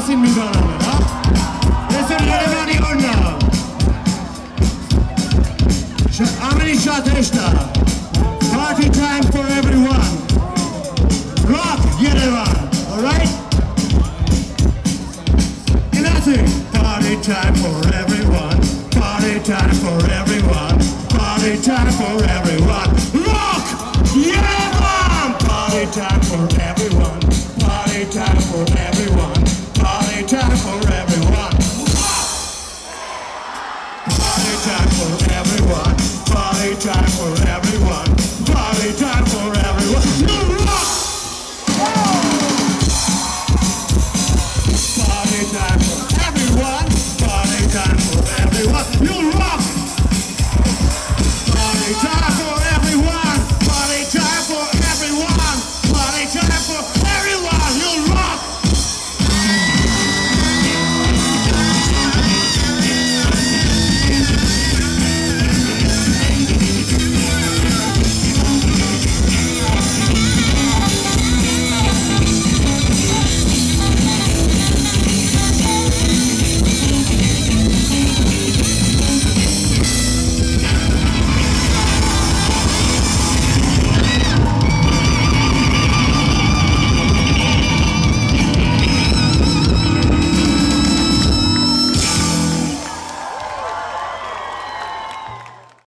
تحسین میکنم رسول party time for everyone. Rock Yerevan alright nothing party time for everyone. Party time for everyone. Party time for everyone. Rock Yerevan party time for everyone.